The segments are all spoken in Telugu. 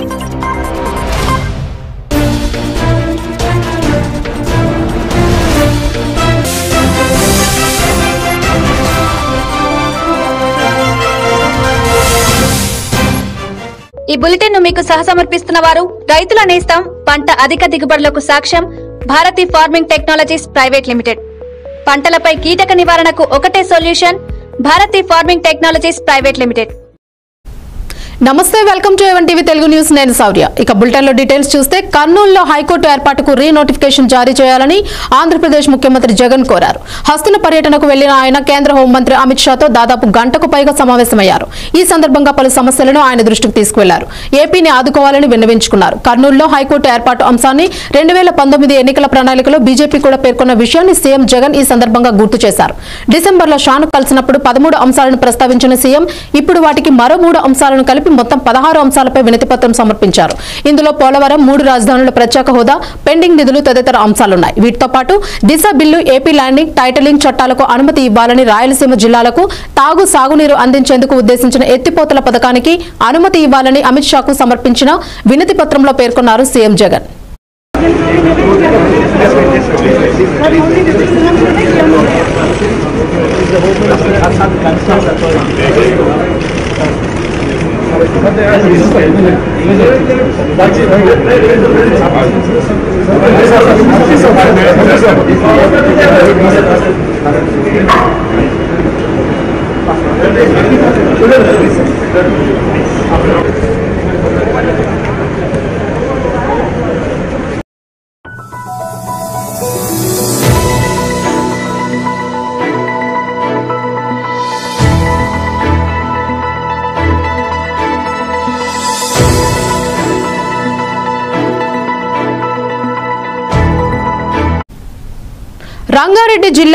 ఈ బులెటిన్ను మీకు సహసమర్పిస్తున్న వారు రైతుల నేస్తం పంట అధిక దిగుబడులకు సాక్ష్యం Bharati farming technologies private limited. పంటలపై కీటక నివారణకు ఒకటే solution Bharati farming technologies private limited. నమస్తే welcome to A one TV Telugu news. నేను సౌర్య. ఇక బులెటిన్లో డీటెయిల్స్ చూస్తే కర్నూలులో హైకోర్టు ఏర్పాటుకు రీ నోటిఫికేషన్ జారీ చేయాలని ఆంధ్రప్రదేశ్ ముఖ్యమంత్రి జగన్ కోరారు. హస్తుల పర్యటనకు వెళ్ళిన ఆయన కేంద్ర హోంమంత్రి అమిత్ షాతో దాదాపు గంటకు పైగా సమావేశమయ్యారు. ఈ సందర్భంగా పలు సమస్యలను ఆయన దృష్టికి తీసుకువెళ్ళారు. ఏపీని ఆదుకోవాలని విన్నవించుకున్నారు. కర్నూలులో హైకోర్టు ఏర్పాటు అంశాన్ని రెండు వేల పంతొమ్మిది ఎన్నికల ప్రణాళికలో బీజేపీ కూడా పేర్కొన్న విషయాన్ని సీఎం జగన్ ఈ సందర్భంగా గుర్తు చేశారు. డిసెంబర్లో షాను కలిసినప్పుడు పదమూడు అంశాలను ప్రస్తావించిన సీఎం ఇప్పుడు వాటికి మరో మూడు అంశాలను కలిపి మొత్తం పదహారు అంశాలపై వినతిపత్రం సమర్పించారు. ఇందులో పోలవరం మూడు రాజధానుల ప్రత్యేక హోదా పెండింగ్ నిధులు తదితర అంశాలున్నాయి. వీటితో పాటు Disha bill AP landing titling చట్టాలకు అనుమతి ఇవ్వాలని రాయలసీమ జిల్లాలకు తాగు సాగునీరు అందించేందుకు ఉద్దేశించిన ఎత్తిపోతల పథకానికి అనుమతి ఇవ్వాలని అమిత్ షాకు సమర్పించిన వినతి పత్రంలో పేర్కొన్నారు సీఎం జగన్. రంగారెడ్డి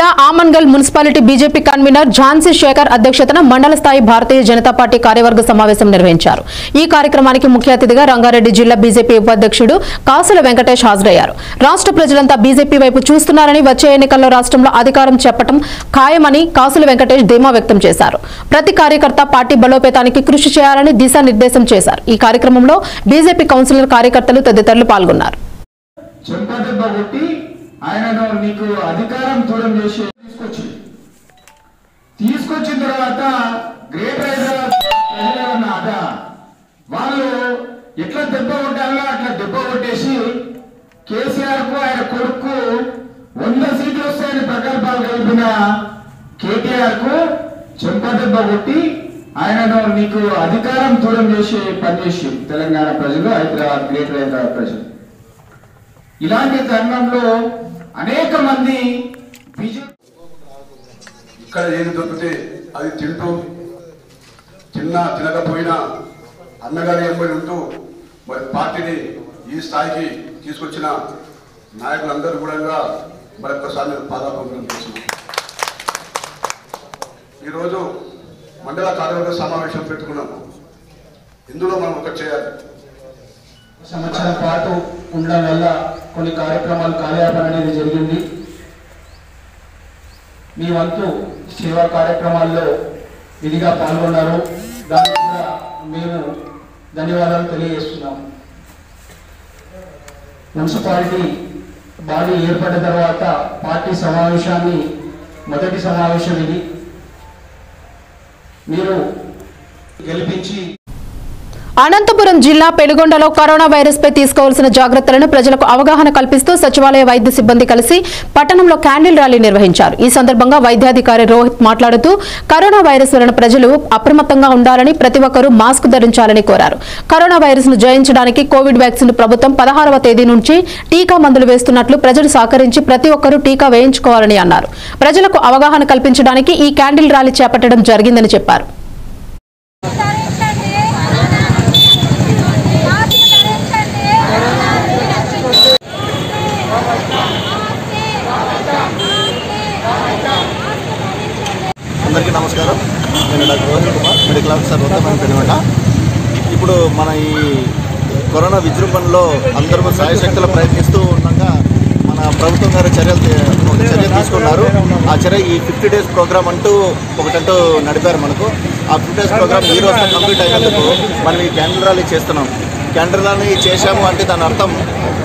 జిల్లా Amangal municipality BJP convener Jhansi Shekhar అధ్యక్షతన మండల స్థాయి భారతీయ జనతా పార్టీ కార్యవర్గ సమావేశం నిర్వహించారు. ఈ కార్యక్రమానికి ముఖ్య అతిథిగా రంగారెడ్డి జిల్లా బీజేపీ ఉపాధ్యక్షుడు కాసుల వెంకటేష్ హాజరయ్యారు. రాష్ట్ర ప్రజలంతా బీజేపీ వైపు చూస్తున్నారని వచ్చే ఎన్నికల్లో రాష్ట్రంలో అధికారం చెప్పడం ఖాయమని కాసుల వెంకటేష్ ధీమా వ్యక్తం చేశారు. ప్రతి కార్యకర్త పార్టీ బలోపేతానికి కృషి చేయాలని దిశానిర్దేశం చేశారు. ఈ కార్యక్రమంలో బీజేపీ కౌన్సిలర్ కార్యకర్తలు తదితరులు పాల్గొన్నారు. కొట్టి ఆయనను నీకు అధికారం దూరం చేసి తీసుకొచ్చి. తీసుకొచ్చిన తర్వాత గ్రేటర్ హైదరాబాద్ ప్రజలేమన్నా వాళ్ళు ఎట్లా దెబ్బ కొట్టాలో అట్లా దెబ్బ కొట్టేసి కేసీఆర్కు ఆయన కొడుకు వంద సీట్లు వస్తాయని ప్రకల్పాలు కలిపిన కేటీఆర్కు చెంపదెబ్బ కొట్టి ఆయనను నీకు అధికారం దూరం చేసి పనిచేసి తెలంగాణ ప్రజలు హైదరాబాద్ గ్రేటర్ హైదరాబాద్ ప్రజలు. ఇలాంటి తరుణంలో అనేక మంది ఇక్కడ ఏది దొరికితే అది తింటూ తిన్నా తినకపోయినా అన్నగారి ఎంబడి ఉంటూ మరి పార్టీని ఈ స్థాయికి తీసుకొచ్చిన నాయకులందరూ కూడా మరొకసారి నేను పాదాపందం చేస్తున్నాను. ఈరోజు మండల కార్యవర్గ సమావేశం పెట్టుకున్నాం. ఇందులో మనం ఒకటి చేయాలి. సంవత్సరం పాటు ఉండడం వల్ల కొన్ని కార్యక్రమాలు కార్యాపణ అనేది జరిగింది. మీ వంతు సేవా కార్యక్రమాల్లో విధిగా పాల్గొన్నారు. దానికి కూడా మేము ధన్యవాదాలు తెలియజేస్తున్నాం మున్సిపాలిటీ బాడీ ఏర్పడిన తర్వాత పార్టీ సమావేశాన్ని మొదటి సమావేశం ఇది. మీరు గెలిపించి అనంతపురం జిల్లా పెనుగొండలో కరోనా వైరస్ పై తీసుకోవాల్సిన జాగ్రత్తలను ప్రజలకు అవగాహన కల్పిస్తూ సచివాలయ వైద్య సిబ్బంది కలిసి పట్టణంలో క్యాండిల్ ర్యాలీ నిర్వహించారు. ఈ సందర్భంగా వైద్యాధికారి రోహిత్ మాట్లాడుతూ కరోనా వైరస్ వలన ప్రజలు అప్రమత్తంగా ఉండాలని ప్రతి ఒక్కరూ మాస్క్ ధరించాలని కోరారు. కరోనా వైరస్ను జయించడానికి కోవిడ్ వ్యాక్సిన్ ప్రభుత్వం పదహారవ తేదీ నుంచి టీకా మందులు వేస్తున్నట్లు ప్రజలు సహకరించి ప్రతి ఒక్కరూ టీకా వేయించుకోవాలని అన్నారు. ప్రజలకు అవగాహన కల్పించడానికి ఈ క్యాండిల్ ర్యాలీ చేపట్టడం జరిగిందని చెప్పారు. నమస్కారం. నేను doctor Rohit Kumar medical officer ఉత్తమం పెనుగొండ ఇప్పుడు మన ఈ కరోనా విజృంభణలో అందరూ సాయశక్తులు ప్రయత్నిస్తూ ఉండగా మన ప్రభుత్వం గారు చర్యలు ఒక చర్య తీసుకున్నారు. ఆ చర్య ఈ ఫిఫ్టీ డేస్ ప్రోగ్రామ్ అంటూ ఒకటంటూ నడిపారు మనకు. ఆ ఫిఫ్టీ డేస్ ప్రోగ్రామ్ ఈ రోజు కంప్లీట్ అయినందుకు మనం ఈ క్యాండిల్ ర్యాలీ చేస్తున్నాం. కేంద్రాన్ని చేశాము అంటే దాని అర్థం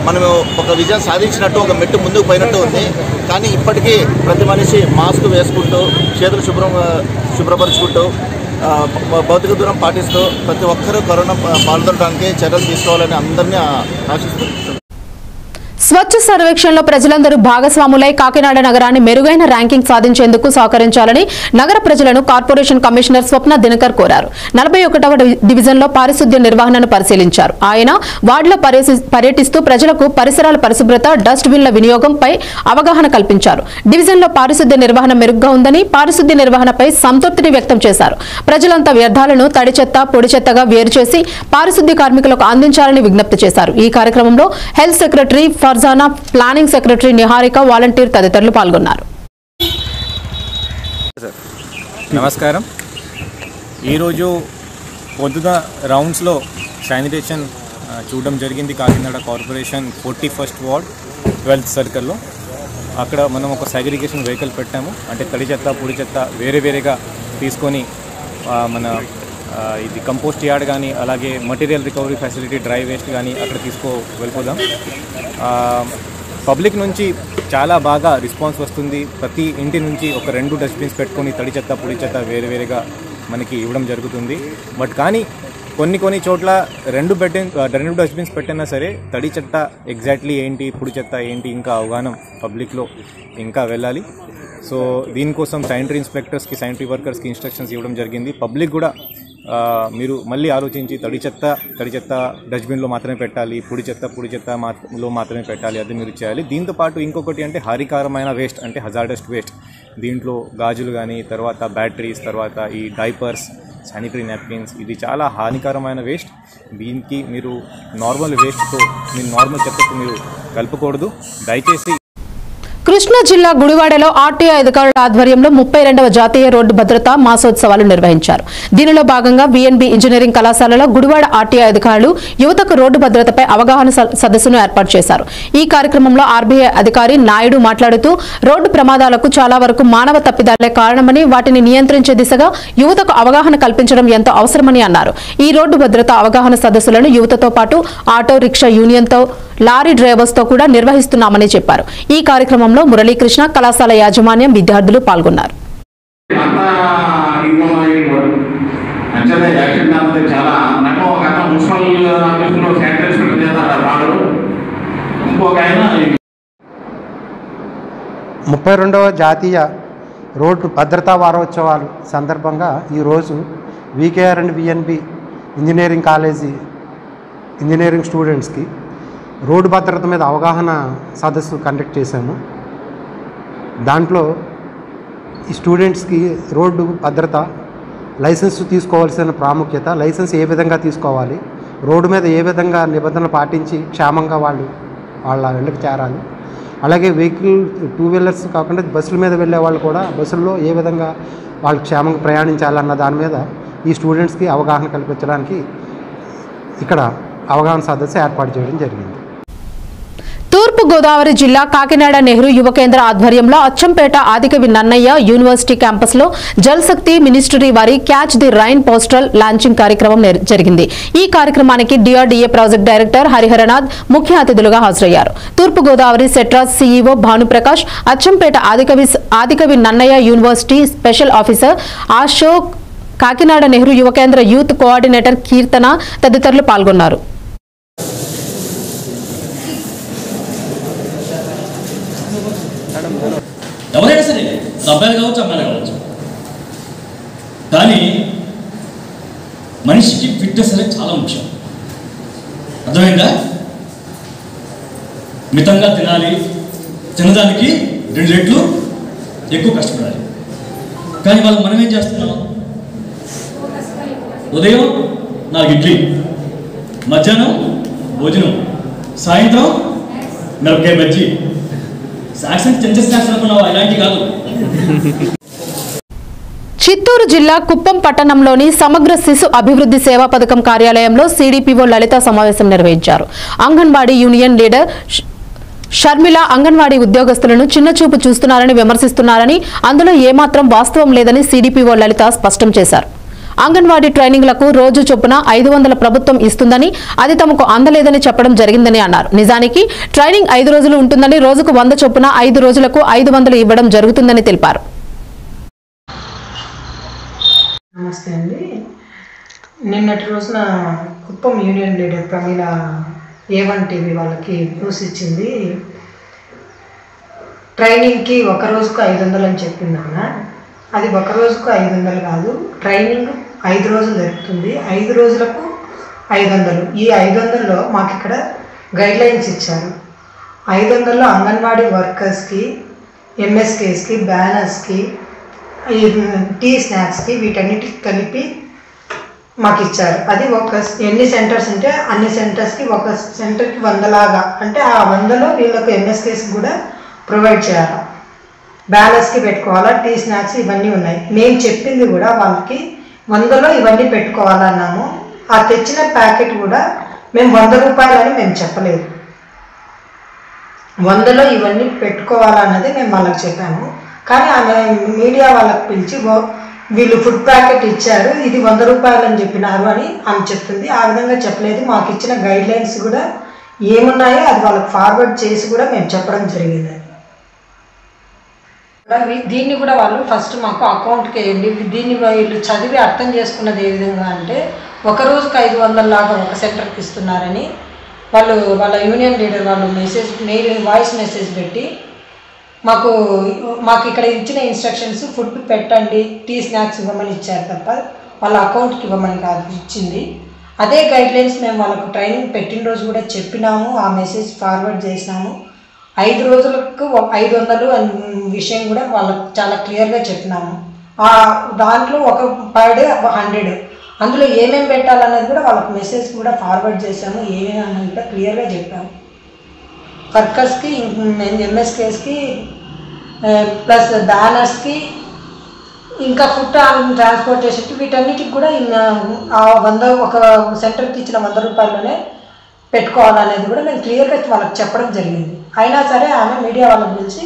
మనము ఒక విజయం సాధించినట్టు ఒక మెట్టు ముందుకు పోయినట్టు ఉంది. కానీ ఇప్పటికీ ప్రతి మనిషి మాస్క్ వేసుకుంటూ చేతులు శుభ్రం శుభ్రపరుచుకుంటూ భౌతిక దూరం పాటిస్తూ ప్రతి ఒక్కరూ కరోనా పాల్గొనడానికి చర్యలు తీసుకోవాలని అందరినీ ఆశిస్తున్నాం. స్వచ్ఛ సర్వేక్షణలో ప్రజలందరూ భాగస్వాములై కాకినాడ నగరాన్ని మెరుగైన ర్యాంకింగ్ సాధించేందుకు సహకరించాలని నగర ప్రజలను కార్పొరేషన్ కమిషనర్ స్వప్న దినకర్ కోరారు. నలభై ఒకటవ డివిజన్లో పారిశుద్ధ్య నిర్వహణను పరిశీలించారు. ఆయన వార్డులో పర్యటిస్తూ ప్రజలకు పరిసరాల పరిశుభ్రత డస్ట్ బిన్ల వినియోగంపై అవగాహన కల్పించారు. డివిజన్లో పారిశుద్ధ్య నిర్వహణ మెరుగ్గా ఉందని పారిశుద్ధ్య నిర్వహణపై సంతృప్తిని వ్యక్తం చేశారు. ప్రజలంతా వ్యర్థాలను తడి చెత్త పొడి చెత్తగా వేరు చేసి పారిశుద్ధ్య కార్మికులకు అందించాలని విజ్ఞప్తి చేశారు. ఈ కార్యక్రమంలో health secretary for Farzana planning secretary Niharika volunteer తదితరులు పాల్గొన్నారు. నమస్కారం. ఈరోజు పొద్దున రౌండ్స్లో శానిటేషన్ చూడడం జరిగింది Kakinada corporation forty first ward twelfth సర్కిల్లో. అక్కడ మనం ఒక సెగ్రిగేషన్ వెహికల్ పెట్టాము. అంటే తడి చెత్త పొడి చెత్త వేరే వేరేగా తీసుకొని మన ఇది కంపోస్ట్ యార్డ్ కానీ అలాగే material recovery facility dry waste కానీ అక్కడ తీసుకో వెళ్ళిపోదాం. పబ్లిక్ నుంచి చాలా బాగా రెస్పాన్స్ వస్తుంది. ప్రతి ఇంటి నుంచి ఒక రెండు డస్ట్బిన్స్ పెట్టుకొని తడి చెత్త పొడి చెత్త వేరువేరుగా మనకి ఇవ్వడం జరుగుతుంది. బట్ కానీ కొన్ని కొన్ని చోట్ల రెండు పెట్టిన రెండు డస్ట్బిన్స్ పెట్టినా సరే తడి చెత్త ఎగ్జాక్ట్లీ ఏంటి పొడి చెత్త ఏంటి ఇంకా అవగాహన పబ్లిక్లో ఇంకా వెళ్ళాలి. సో దీనికోసం శానిటరీ ఇన్స్పెక్టర్స్కి శానిటరీ వర్కర్స్కి ఇన్స్ట్రక్షన్స్ ఇవ్వడం జరిగింది. పబ్లిక్ కూడా మీరు మళ్ళీ ఆలోచించి తడి చెత్త తడి చెత్త డస్ట్బిన్లో మాత్రమే పెట్టాలి పొడి చెత్త పొడి చెత్త మాత్రలో మాత్రమే పెట్టాలి అది మీరు చేయాలి. దీంతో పాటు ఇంకొకటి అంటే హానికరమైన వేస్ట్ అంటే హజార్డస్ట్ వేస్ట్ దీంట్లో గాజులు కానీ తర్వాత బ్యాటరీస్ తర్వాత ఈ డైపర్స్ శానిటరీ నాప్కిన్స్ ఇది చాలా హానికరమైన వేస్ట్ దీనికి మీరు నార్మల్ వేస్ట్తో మీరు నార్మల్ చెత్తతో మీరు కలపకూడదు. దయచేసి కృష్ణా జిల్లా గుడివాడలో ఆర్టీఐ అధికారుల ఆధ్వర్యంలో ముప్పై రెండవ జాతీయ రోడ్డు భద్రతా మాసోత్సవాలు నిర్వహించారు. దీనిలో భాగంగా బీఎన్బీ ఇంజనీరింగ్ కళాశాలలో గుడివాడ ఆర్టీఐ అధికారులు యువతకు రోడ్డు భద్రతపై అవగాహన స- సదస్సును ఏర్పాటు చేశారు. ఈ కార్యక్రమంలో ఆర్బీఐ అధికారి నాయుడు మాట్లాడుతూ రోడ్డు ప్రమాదాలకు చాలా వరకు మానవ తప్పిదాలే కారణమని వాటిని నియంత్రించే దిశగా యువతకు అవగాహన కల్పించడం ఎంతో అవసరమని అన్నారు. ఈ రోడ్డు భద్రత అవగాహన సదస్సులను యువతతో పాటు ఆటో రిక్షా యూనియన్తో లారీ డ్రైవర్స్తో కూడా నిర్వహిస్తున్నామని చెప్పారు. ఈ కార్యక్రమంలో మురళీకృష్ణ కళాశాల యాజమాన్యం విద్యార్థులు పాల్గొన్నారు. యాక్సిడెంట్ చాలా నాకు ఒక మున్సిపల్ వాడు ఇంకొక ఆయన ముప్పై రెండవ జాతీయ రోడ్డు భద్రతా వారోత్సవాలు సందర్భంగా ఈరోజు VKR and VNB engineering college engineering స్టూడెంట్స్కి రోడ్డు భద్రత మీద అవగాహన సదస్సు కండక్ట్ చేశాము. దాంట్లో ఈ స్టూడెంట్స్కి రోడ్డు భద్రత లైసెన్స్ తీసుకోవాల్సిన ప్రాముఖ్యత లైసెన్స్ ఏ విధంగా తీసుకోవాలి రోడ్డు మీద ఏ విధంగా నిబంధనలు పాటించి క్షేమంగా వాళ్ళు వాళ్ళ ఇళ్ళకి చేరాలి. అలాగే వెహికల్ టూ వీలర్స్ కాకుండా బస్సుల మీద వెళ్ళే వాళ్ళు కూడా బస్సుల్లో ఏ విధంగా వాళ్ళు క్షేమంగా ప్రయాణించాలన్న దాని మీద ఈ స్టూడెంట్స్కి అవగాహన కల్పించడానికి ఇక్కడ అవగాహన సదస్సు ఏర్పాటు చేయడం జరిగింది. తూర్పు గోదావరి జిల్లా కాకినాడ నెహ్రూ యువ కేంద్ర ఆధ్వర్యంలో అచ్చంపేట ఆదికవి నన్నయ్య యూనివర్సిటీ క్యాంపస్లో జల్శక్తి మినిస్ట్రీ వారి catch the rain postal launching కార్యక్రమం జరిగింది. ఈ కార్యక్రమానికి డిఆర్డీఏ ప్రాజెక్ట్ డైరెక్టర్ హరిహరనాథ్ ముఖ్య అతిథులుగా హాజరయ్యారు. తూర్పు గోదావరి సెట్రాస్ సీఈఓ భానుప్రకాష్ అచ్చంపేట ఆదికవి ఆదికవి Nannaya university special officer Ashok Kakinada Nehru Yuva Kendra youth coordinator కీర్తన తదితరులు పాల్గొన్నారు. ఎవరైనా సరే అది అబ్బాయిలు కావచ్చు అమ్మాయిలు కావచ్చు. కానీ మనిషికి ఫిట్నెస్ అనేది చాలా ముఖ్యం. అర్థమైందా? మితంగా తినాలి తినడానికి రెండు రెట్లు ఎక్కువ కష్టపడాలి. కానీ వాళ్ళు మనం ఏం చేస్తున్నాం? ఉదయం నాలుగు ఇడ్లీ మధ్యాహ్నం భోజనం సాయంత్రం మిరపకాయ బజ్జీ. అనుకున్నావా కాదు. చిత్తూరు జిల్లా కుప్పం పట్టణంలోని సమగ్ర శిశు అభివృద్ధి సేవా పథకం కార్యాలయంలో సిడిపిఓ లలిత సమావేశం నిర్వహించారు. అంగన్వాడీ యూనియన్ లీడర్ షర్మిల అంగన్వాడీ ఉద్యోగస్తులను చిన్నచూపు చూస్తున్నారని విమర్శిస్తున్నారని అందులో ఏమాత్రం వాస్తవం లేదని సిడిపిఓ లలిత స్పష్టం చేశారు. అంగన్వాడీ ట్రైనింగ్లకు రోజు చొప్పున ఐదు వందల ప్రభుత్వం ఇస్తుందని అది తమకు అందలేదని చెప్పడం జరిగిందని అన్నారు. నిజానికి ట్రైనింగ్ ఐదు రోజులు ఉంటుందని రోజుకు వంద చొప్పున ఐదు రోజులకు ఐదు వందలు ఇవ్వడం జరుగుతుందని తెలిపారు. నమస్తే అండి. నిన్నటి రోజున Kuppam union leader Pramila A one TV వాళ్ళకి న్యూస్ ఇచ్చింది. ట్రైనింగ్కి ఒక రోజుకు ఐదు వందలు అని చెప్పిందన్నా. అది ఒక రోజుకు ఐదు వందలు కాదు. ట్రైనింగ్ ఐదు రోజులు జరుగుతుంది. ఐదు రోజులకు ఐదు వందలు. ఈ ఐదు వందల్లో మాకు ఇక్కడ గైడ్ లైన్స్ ఇచ్చారు. ఐదు వందల్లో అంగన్వాడీ వర్కర్స్కి ఎంఎస్కేస్కి బ్యానర్స్కి టీ స్నాక్స్కి వీటన్నిటికి కలిపి మాకు ఇచ్చారు. అది ఒక ఎన్ని సెంటర్స్ ఉంటే అన్ని సెంటర్స్కి ఒక సెంటర్కి వందలాగా. అంటే ఆ వందలో వీళ్ళకు ఎంఎస్కేస్ కూడా ప్రొవైడ్ చేయాలి. బ్యాలెన్స్కి పెట్టుకోవాలా టీ స్నాక్స్ ఇవన్నీ ఉన్నాయి. మేము చెప్పింది కూడా వాళ్ళకి వందలో ఇవన్నీ పెట్టుకోవాలన్నాము. ఆ తెచ్చిన ప్యాకెట్ కూడా మేము వంద రూపాయలని మేము చెప్పలేదు. వందలో ఇవన్నీ పెట్టుకోవాలన్నది మేము వాళ్ళకి చెప్పాము. కానీ ఆమె మీడియా వాళ్ళకి పిలిచి వీళ్ళు ఫుడ్ ప్యాకెట్ ఇచ్చారు ఇది వంద రూపాయలు అని చెప్పినారు అని ఆమె చెప్తుంది ఆ విధంగా చెప్పలేదు. మాకు ఇచ్చిన గైడ్ లైన్స్ కూడా ఏమున్నాయో అది వాళ్ళకి ఫార్వర్డ్ చేసి కూడా మేము చెప్పడం జరిగింది. దీన్ని కూడా వాళ్ళు ఫస్ట్ మాకు అకౌంట్కి వేయండి దీన్ని వీళ్ళు చదివి అర్థం చేసుకున్నది ఏ విధంగా అంటే ఒక రోజుకి ఐదు వందల లాగా ఒక సెంటర్కి ఇస్తున్నారని వాళ్ళు వాళ్ళ యూనియన్ లీడర్ వాళ్ళు మెసేజ్ మెయిల్ వాయిస్ మెసేజ్ పెట్టి మాకు మాకు ఇక్కడ ఇచ్చిన ఇన్స్ట్రక్షన్స్ ఫుడ్ పెట్టండి టీ స్నాక్స్ ఇవ్వమని ఇచ్చారు తప్ప వాళ్ళ అకౌంట్కి ఇవ్వమని కాదు ఇచ్చింది. అదే గైడ్లైన్స్ మేము వాళ్ళకు ట్రైనింగ్ పెట్టిన రోజు కూడా చెప్పినాము ఆ మెసేజ్ ఫార్వర్డ్ చేసినాము. ఐదు రోజులకు ఐదు వందలు విషయం కూడా వాళ్ళకు చాలా క్లియర్గా చెప్పినాము. ఆ దాంట్లో ఒక పర్ డే హండ్రెడ్ అందులో ఏమేమి పెట్టాలన్నది కూడా వాళ్ళకి మెసేజ్ కూడా ఫార్వర్డ్ చేసాము ఏమేమి అన్నది కూడా క్లియర్గా చెప్పాము. వర్కర్స్కి ఎంఎస్కేస్కి ప్లస్ బ్యానర్స్కి ఇంకా ఫుడ్ అండ్ ట్రాన్స్పోర్టేషన్కి వీటన్నిటికి కూడా ఆ వంద ఒక సెంటర్కి ఇచ్చిన వంద రూపాయల్లోనే పెట్టుకోవాలనేది కూడా మేము క్లియర్గా వాళ్ళకి చెప్పడం జరిగింది. అయినా సరే ఆమె మీడియా వాళ్ళకి పిలిచి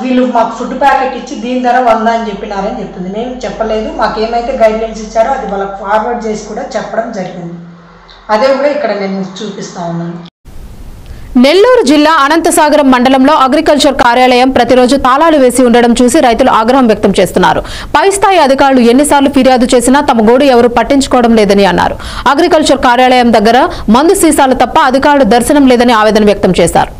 వీళ్ళు మాకు ఫుడ్ ప్యాకెట్ ఇచ్చి దీని ధర వంద అని చెప్పినారని చెప్పింది. మేము చెప్పలేదు మాకు ఏమైతే గైడ్ ఇచ్చారో అది వాళ్ళకి ఫార్వర్డ్ చేసి కూడా చెప్పడం జరిగింది. అదే కూడా ఇక్కడ నేను చూపిస్తా ఉన్నాను. నెల్లూరు జిల్లా అనంతసాగరం మండలంలో అగ్రికల్చర్ కార్యాలయం ప్రతిరోజు తాళాలు వేసి ఉండడం చూసి రైతులు ఆగ్రహం వ్యక్తం చేస్తున్నారు. పై స్థాయి అధికారులు ఎన్నిసార్లు ఫిర్యాదు చేసినా తమ గోడు ఎవరు పట్టించుకోవడం లేదని అన్నారు. అగ్రికల్చర్ కార్యాలయం దగ్గర మందు సీసాలు తప్ప అధికారులు దర్శనం లేదని ఆవేదన వ్యక్తం చేశారు.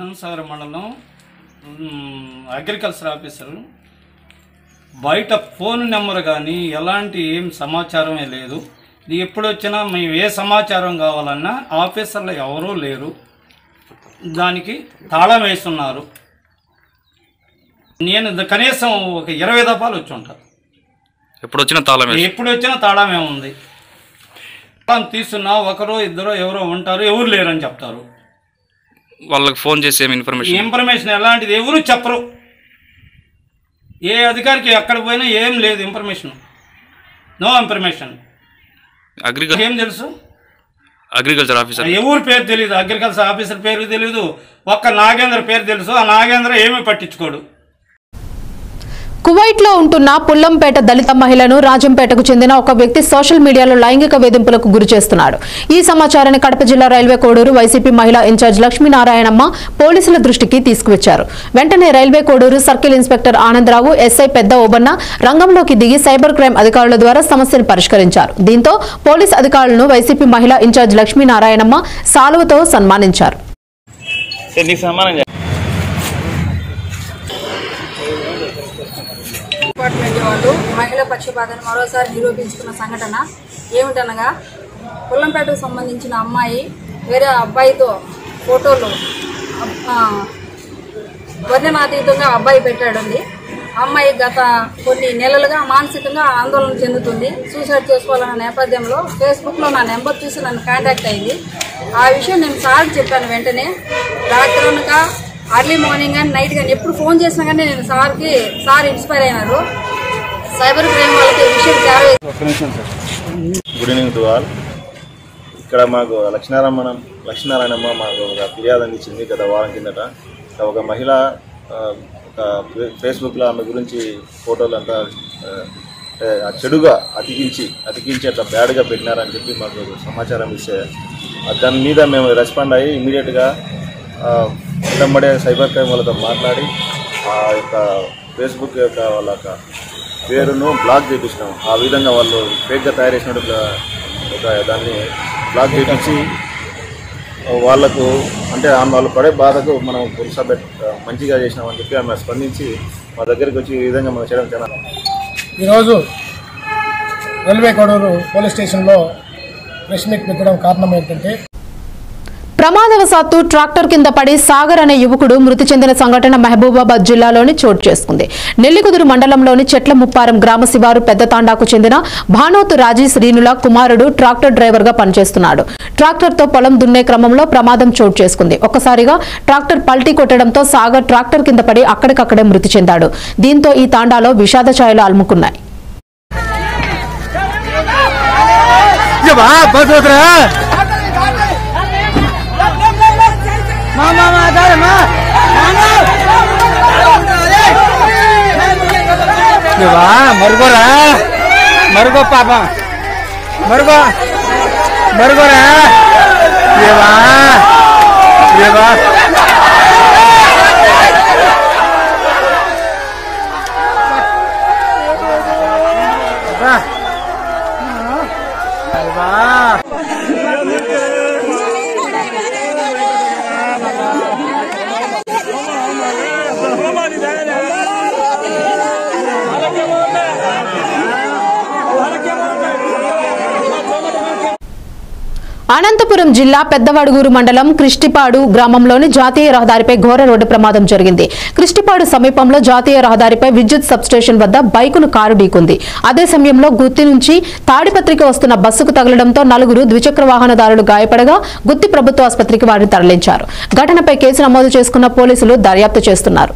అనంతసాగరం మండలం అగ్రికల్చర్ ఆఫీసర్ బయట ఫోన్ నెంబర్ కానీ ఎలాంటి ఏం సమాచారమే లేదు. ఎప్పుడు వచ్చినా మేము ఏ సమాచారం కావాలన్నా ఆఫీసర్లు ఎవరూ లేరు. దానికి తాళం వేస్తున్నారు. నేను కనీసం ఒక ఇరవై దఫాలు వచ్చి ఉంటాను ఎప్పుడు వచ్చిన తాళం ఎప్పుడు వచ్చినా తాళం ఏముంది తాళం తీస్తున్నా ఒకరో ఇద్దరు ఎవరో ఉంటారు ఎవరు లేరని చెప్తారు. వాళ్ళకి ఫోన్ చేసి ఏమి ఇన్ఫర్మేషన్ ఇన్ఫర్మేషన్ ఎలాంటిది ఎవరు చెప్పరు. ఏ అధికారికి ఎక్కడ పోయినా ఏం లేదు ఇన్ఫర్మేషన్ నో ఇన్ఫర్మేషన్ అగ్రికల్చర్ ఏం తెలుసు? అగ్రికల్చర్ ఆఫీసర్ ఎవరి పేరు తెలియదు అగ్రికల్చర్ ఆఫీసర్ పేరు తెలియదు ఒక్క నాగేంద్ర పేరు తెలుసు. ఆ నాగేంద్ర ఏమీ పట్టించుకోడు. కువైట్లో ఉంటున్న పుల్లంపేట దళిత మహిళను రాజంపేటకు చెందిన ఒక వ్యక్తి సోషల్ మీడియాలో లైంగిక వేధింపులకు గురి చేస్తున్నాడు. ఈ సమాచారాన్ని కడప జిల్లా రైల్వే కోడూరు వైసీపీ మహిళా ఇన్ఛార్జ్ లక్ష్మీనారాయణమ్మ పోలీసుల దృష్టికి తీసుకువచ్చారు. వెంటనే railway Koduru circle inspector Anandarao SI పెద్ద ఓబన్న రంగంలోకి దిగి సైబర్ క్రైమ్ అధికారుల ద్వారా సమస్యను పరిష్కరించారు. దీంతో పోలీస్ అధికారులను వైసీపీ మహిళా ఇన్ఛార్జ్ లక్ష్మీనారాయణమ్మ సాలువతో సన్మానించారు. వాళ్ళు మహిళా పక్షపాతాన్ని మరోసారి నిరూపించుకున్న సంఘటన ఏమిటనగా పుల్లంపేటకు సంబంధించిన అమ్మాయి వేరే అబ్బాయితో ఫోటోలు ఆ, వర్ణనాతీతంగా అబ్బాయి పెట్టాడండి అమ్మాయి గత కొన్ని నెలలుగా మానసికంగా ఆందోళన చెందుతుంది. సూసైడ్ చేసుకోవాలన్న నేపథ్యంలో ఫేస్బుక్లో నా నెంబర్ చూసి నన్ను కాంటాక్ట్ అయింది. ఆ విషయం నేను సార్కి చెప్పాను వెంటనే. రాత్రి అర్లీ మార్నింగ్ కానీ నైట్ కానీ ఎప్పుడు ఫోన్ చేసినా కానీ నేను సార్కి సార్ ఇన్స్పైర్ అయినారు. సైబర్ క్రైమ్ వాళ్ళకి విషయం గుడ్ ఈవినింగ్ టు ఆల్. ఇక్కడ మాకు లక్ష్మీనారాయణ లక్ష్మీనారాయణమ్మ మాకు ఒక ఫిర్యాదు అందించింది గత వారం కిందట. ఒక మహిళ ఒక ఫేస్బుక్లో ఆమె గురించి ఫోటోలు అంతా చెడుగా అతికించి అతికించి అట్లా బ్యాడ్గా పెట్టినారని చెప్పి మాకు సమాచారం ఇస్తే దాని మీద మేము రెస్పాండ్ అయ్యి ఇమీడియట్గా వెంబడే సైబర్ క్రైమ్ వాళ్ళతో మాట్లాడి ఆ యొక్క ఫేస్బుక్ యొక్క వాళ్ళ పేరును బ్లాక్ చేయించినాం ఆ విధంగా వాళ్ళు ఫేక్గా తయారు చేసినట్టు ఒక- దాన్ని బ్లాక్ చేయించి వాళ్ళకు అంటే ఆమె వాళ్ళు పడే బాధకు మనం పురుషబెట్ మంచిగా చేసినామని చెప్పి ఆమె స్పందించి మా దగ్గరికి వచ్చి ఈ విధంగా మనం చేయడం చాలా ఈరోజు రైల్వే కొడూరు పోలీస్ స్టేషన్లో ప్రెస్ మీట్ పెట్టడం కారణం ఏంటంటే ప్రమాదవశాత్తు ట్రాక్టర్ కింద పడి సాగర్ అనే యువకుడు మృతి చెందిన సంఘటన మహబూబాబాద్ జిల్లాలోని చోటు చేసుకుంది. నెల్లికుదురు మండలంలోని చెట్ల ముప్పారం గ్రామ శివారు పెద్ద తాండాకు చెందిన భానోతు రాజీ శ్రీనుల కుమారుడు ట్రాక్టర్ డ్రైవర్గా పనిచేస్తున్నాడు. ట్రాక్టర్తో పొలం దున్నే క్రమంలో ప్రమాదం చోటు చేసుకుంది. ఒక్కసారిగా ట్రాక్టర్ పల్టీ కొట్టడంతో సాగర్ ట్రాక్టర్ కింద పడి అక్కడికక్కడే మృతి చెందాడు. దీంతో ఈ తాండాలో విషాద ఛాయలు అలుముకున్నాయి. மாமா தாரமா வா மருகோரா மருகோ பாப்பா. மருகோ மருகோரா ஏவா జిల్లా పెద్దవడుగూరు మండలం కృష్టిపాడు గ్రామంలోని జాతీయ రహదారిపై ఘోర రోడ్డు ప్రమాదం జరిగింది. కృష్టిపాడు సమీపంలో జాతీయ రహదారిపై విద్యుత్ సబ్స్టేషన్ వద్ద బైకును కారు ఢీకుంది. అదే సమయంలో గుత్తి నుంచి తాడిపత్రికి వస్తున్న బస్సుకు తగలడంతో నలుగురు ద్విచక్ర వాహనదారులు గాయపడగా గుత్తి ప్రభుత్వ ఆసుపత్రికి వారిని తరలించారు. ఘటనపై కేసు నమోదు చేసుకున్న పోలీసులు దర్యాప్తు చేస్తున్నారు.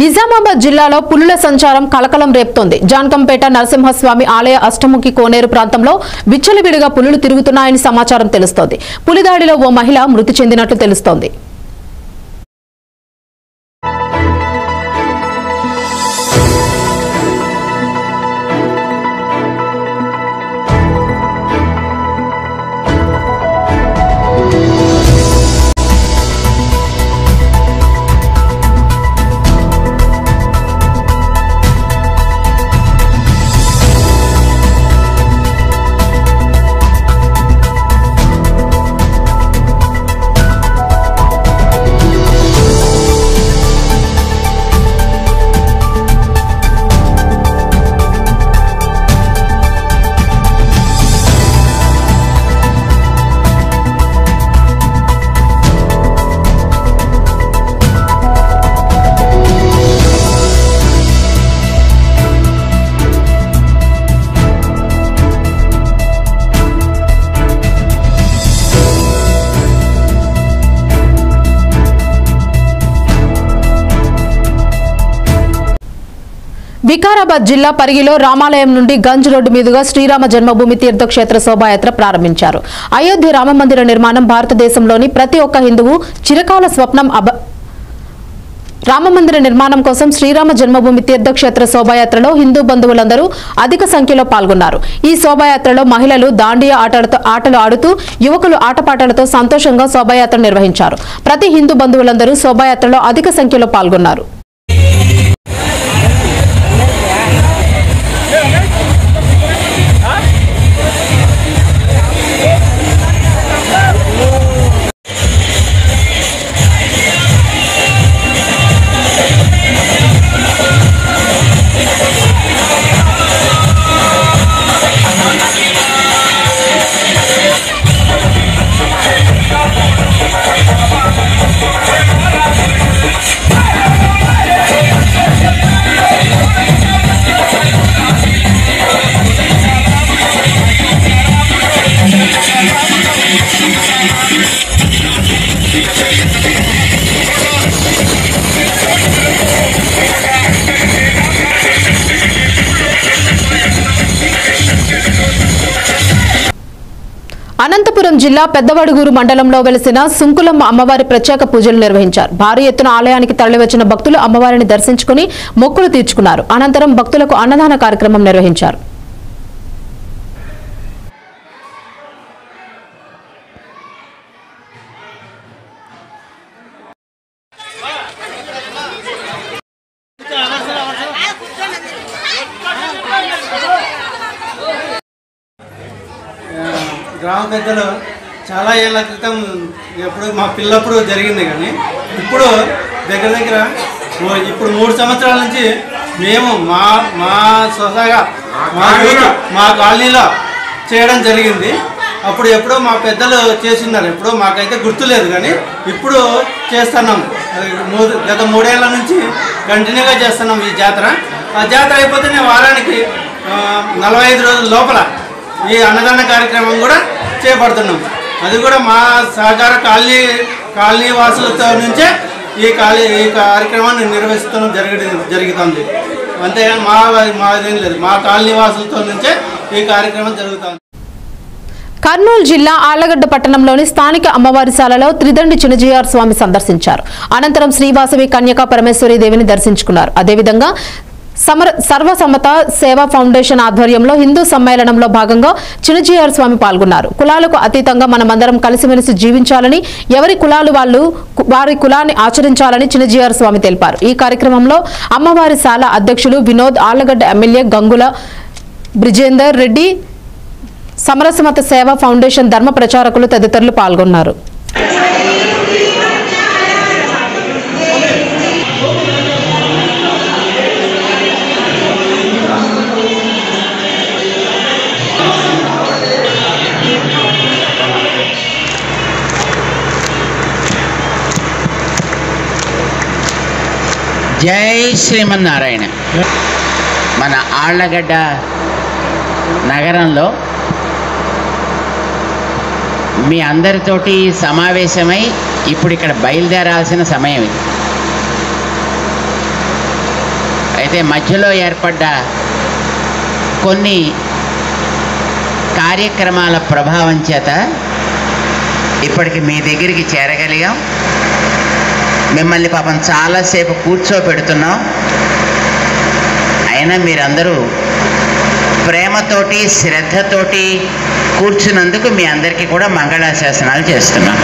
నిజామాబాద్ జిల్లాలో పులుల సంచారం కలకలం రేపుతోంది. జాన్కంపేట నరసింహస్వామి ఆలయ అష్టముఖి కోనేరు ప్రాంతంలో విచ్చలవిడిగా పులులు తిరుగుతున్నాయని సమాచారం తెలుస్తోంది. పులిదాడిలో ఓ మహిళ మృతి చెందినట్లు తెలుస్తోంది. వికారాబాద్ జిల్లా పరిగిలో రామాలయం నుండి గంజ్ రోడ్డు మీదుగా శ్రీరామ జన్మభూమి తీర్థక్షేత్ర శోభాయాత్ర ప్రారంభించారు. అయోధ్య రామమందిర నిర్మాణం భారతదేశంలోని ప్రతి ఒక్క హిందువు చిరకాల స్వప్నం అబ రామమందిర నిర్మాణం కోసం శ్రీరామ జన్మభూమి తీర్థక్షేత్ర శోభాయాత్రలో హిందూ బంధువులందరూ అధిక సంఖ్యలో పాల్గొన్నారు. ఈ శోభాయాత్రలో మహిళలు దాండియా ఆటలతో ఆటలు ఆడుతూ యువకులు ఆటపాటలతో సంతోషంగా శోభాయాత్ర నిర్వహించారు. ప్రతి హిందూ బంధువులందరూ శోభాయాత్రలో అధిక సంఖ్యలో పాల్గొన్నారు. అనంతపురం జిల్లా పెద్దవడుగూరు మండలంలో వెలిసిన సుంకులమ్మ అమ్మవారి ప్రత్యేక పూజలు నిర్వహించారు. భారీ ఎత్తున ఆలయానికి తరలివచ్చిన భక్తులు అమ్మవారిని దర్శించుకుని మొక్కులు తీర్చుకున్నారు. అనంతరం భక్తులకు అన్నదాన కార్యక్రమం నిర్వహించారు గ్రామ పెద్దలు చాలా ఏళ్ళ క్రితం ఎప్పుడు మా పిల్లప్పుడు జరిగింది కానీ ఇప్పుడు దగ్గర దగ్గర ఇప్పుడు మూడు సంవత్సరాల నుంచి మేము మా మా స్వతహాగా మా మా కాలనీలో. చేయడం జరిగింది. అప్పుడు ఎప్పుడో మా పెద్దలు చేసినారు. ఎప్పుడో మాకైతే గుర్తులేదు కానీ ఇప్పుడు చేస్తున్నాం. గత మూడేళ్ళ నుంచి కంటిన్యూగా చేస్తున్నాం ఈ జాతర. ఆ జాతర అయిపోతేనే వారానికి నలభై ఐదు రోజుల లోపల ఈ అన్నదాన కార్యక్రమం కూడా చేపడుతున్నాం. అది కూడా మా సహకార కాలనీ కాలనీ వాసులతో నుంచే ఈ కాలనీ ఈ కార్యక్రమాన్ని నిర్వహిస్తున్నాం జరగ జరుగుతుంది. అంతేగాని మా మాదేం లేదు. మా కాలనీ వాసులతో నుంచే ఈ కార్యక్రమం జరుగుతుంది. కర్నూలు జిల్లా ఆళ్ళగడ్డ పట్టణంలోని స్థానిక అమ్మవారిశాలలో త్రిదండి చిన్నజీఆర్ స్వామి సందర్శించారు. అనంతరం శ్రీవాసవి కన్యకా పరమేశ్వరి దేవిని దర్శించుకున్నారు. అదేవిధంగా సమర సర్వసమ్మత సేవా ఫౌండేషన్ ఆధ్వర్యంలో హిందూ సమ్మేళనంలో భాగంగా చినజీఆర్ స్వామి పాల్గొన్నారు. కులాలకు అతీతంగా మనమందరం కలిసిమెలిసి జీవించాలని ఎవరి కులాలు వాళ్ళు వారి కులాన్ని ఆచరించాలని చినజీఆర్ స్వామి తెలిపారు. ఈ కార్యక్రమంలో అమ్మవారి శాల అధ్యక్షులు వినోద్ ఆళ్ళగడ్డ ఎమ్మెల్యే గంగుల బ్రిజేందర్ రెడ్డి సమరసమత సేవా ఫౌండేషన్ ధర్మ ప్రచారకులు తదితరులు పాల్గొన్నారు. జై శ్రీమన్నారాయణ. మన ఆళ్ళగడ్డ నగరంలో మీ అందరితోటి సమావేశమై ఇప్పుడు ఇక్కడ బయలుదేరాల్సిన సమయం ఇది. అయితే మధ్యలో ఏర్పడ్డ కొన్ని కార్యక్రమాల ప్రభావం చేత ఇప్పటికి మీ దగ్గరికి చేరగలిగాం. మిమ్మల్ని పాపం చాలాసేపు కూర్చోపెడుతున్నాం అయినా మీరందరూ ప్రేమతోటి శ్రద్ధతోటి కూర్చున్నందుకు మీ అందరికీ కూడా మంగళాశాసనాలు చేస్తున్నాం.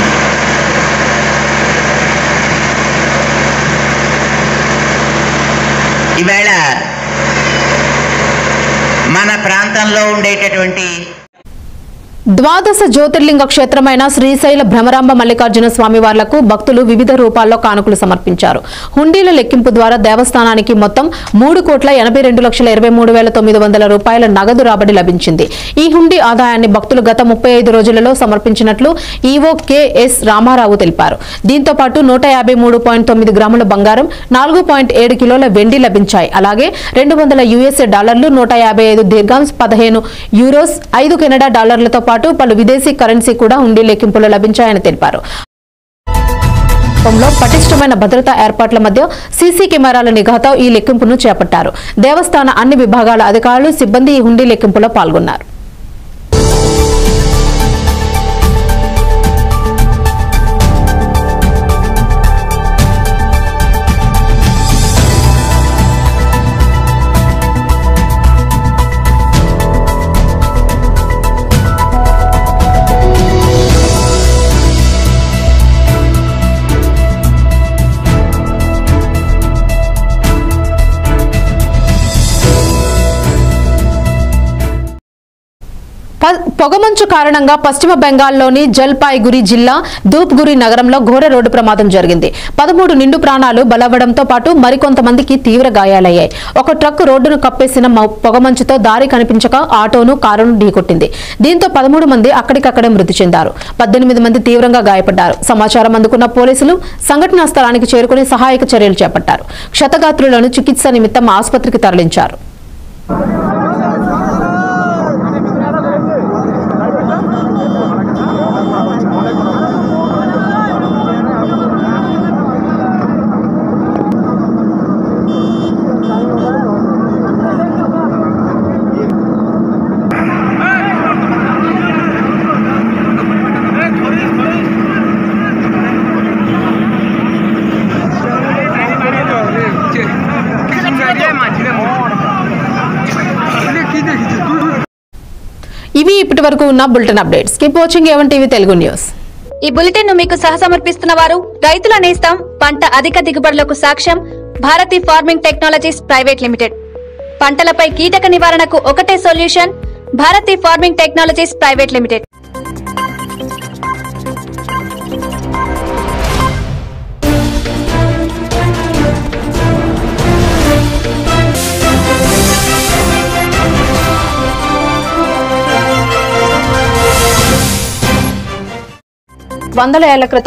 ఈవేళ మన ప్రాంతంలో ఉండేటటువంటి ద్వాదశ జ్యోతిర్లింగ క్షేత్రమైన శ్రీశైల భ్రమరాంబ మల్లికార్జున స్వామివార్లకు భక్తులు వివిధ రూపాల్లో కానుకలు సమర్పించారు. హుండీల లెక్కింపు ద్వారా దేవస్థానానికి మొత్తం మూడు కోట్ల ఎనభై రెండు లక్షల ఇరవై మూడు వేల తొమ్మిది వందల రూపాయల నగదు రాబడి లభించింది. ఈ హుండీ ఆదాయాన్ని భక్తులు గత ముప్పై ఐదు రోజులలో సమర్పించినట్లు ఈవో కెఎస్ రామారావు తెలిపారు. దీంతో పాటు నూట యాభై మూడు పాయింట్ తొమ్మిది గ్రాముల బంగారం నాలుగు పాయింట్ ఏడు కిలోల వెండి లభించాయి. అలాగే రెండు వందల యుఎస్ఏ డాలర్లు నూట యాభై ఐదు దీర్ఘాంస్ పదిహేను యూరోస్ ఐదు కెనడా డాలర్లతో పాటు పలు విదేశీ కరెన్సీ కూడా హుండీ లెక్కింపులో లభించాయని తెలిపారు. పటిష్టమైన భద్రతా ఏర్పాట్ల మధ్య సీసీ కెమెరాల నిఘాతో ఈ లెక్కింపును చేపట్టారు. దేవస్థాన అన్ని విభాగాల అధికారులు సిబ్బంది ఈ హుండీ లెక్కింపులో పాల్గొన్నారు. పొగమంచు కారణంగా పశ్చిమ బెంగాల్లోని జల్పాయిగురి జిల్లా ధూప్గురి నగరంలో ఘోర రోడ్డు ప్రమాదం జరిగింది. పదమూడు నిండు ప్రాణాలు బలవడంతో పాటు మరికొంతమందికి తీవ్ర గాయాలయ్యాయి. ఒక ట్రక్ రోడ్డును కప్పేసిన పొగమంచుతో దారి కనిపించక ఆటోను కారును ఢీకొట్టింది. దీంతో పదమూడు మంది అక్కడికక్కడే మృతి చెందారు. పద్దెనిమిది మంది తీవ్రంగా గాయపడ్డారు. సమాచారం అందుకున్న పోలీసులు సంఘటనా స్థలానికి చేరుకుని సహాయక చర్యలు చేపట్టారు. క్షతగాత్రులను చికిత్స నిమిత్తం ఆసుపత్రికి తరలించారు. వరకు ఉన్న bulletin updates. Keep watching A one TV Telugu news. ఈ బులెటిన్ను మీకు సహసమర్పిస్తున్న వారు రైతుల నేస్తం పంట అధిక దిగుబడులకు సాక్ష్యం Bharati farming technologies private limited. పంటలపై కీటక నివారణకు ఒకటే solution Bharati farming technologies private limited. వందల ఏళ్ళ క్రితం